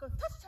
Go touch,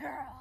girl.